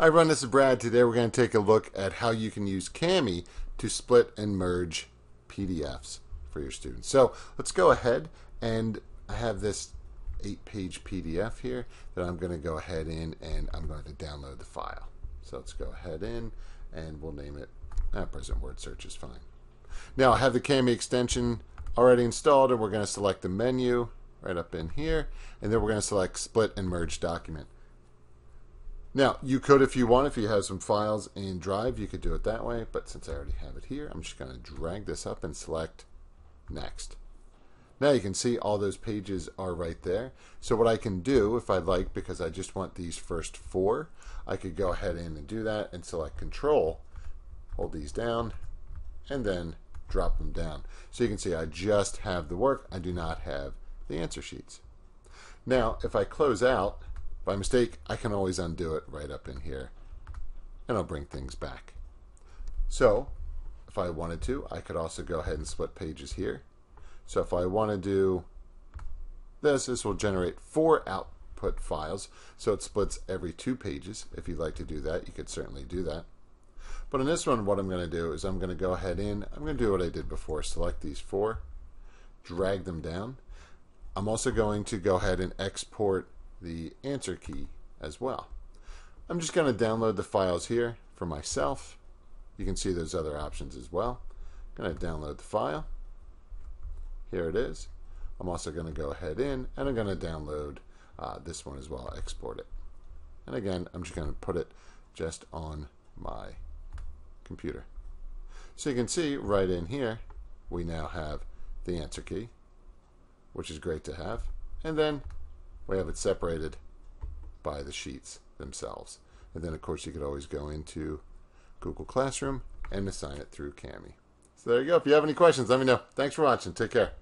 Hi everyone, this is Brad. Today we're going to take a look at how you can use Kami to split and merge PDFs for your students. So let's go ahead and I have this eight page PDF here that I'm going to go ahead in and I'm going to download the file. So let's go ahead in and we'll name it ah, Present Word Search is fine. Now I have the Kami extension already installed and we're going to select the menu right up in here and then we're going to select split and merge document. Now, you could, if you want, if you have some files in Drive, you could do it that way. But since I already have it here, I'm just going to drag this up and select Next. Now you can see all those pages are right there. So what I can do, if I like, because I just want these first four, I could go ahead in and do that and select Control, hold these down, and then drop them down. So you can see I just have the work. I do not have the answer sheets. Now, if I close out, by mistake, I can always undo it right up in here and I'll bring things back. So if I wanted to, I could also go ahead and split pages here. So if I want to do this, this will generate four output files. So it splits every two pages. If you'd like to do that, you could certainly do that. But in this one, what I'm going to do is I'm going to go ahead in, I'm going to do what I did before, select these four, drag them down. I'm also going to go ahead and export the answer key as well. I'm just going to download the files here for myself. You can see those other options as well. I'm going to download the file. Here it is. I'm also going to go ahead in and I'm going to download uh, this one as well, export it. And again, I'm just going to put it just on my computer. So you can see right in here, we now have the answer key, which is great to have. And then we have it separated by the sheets themselves. And then, of course, you could always go into Google Classroom and assign it through Kami. So there you go. If you have any questions, let me know. Thanks for watching. Take care.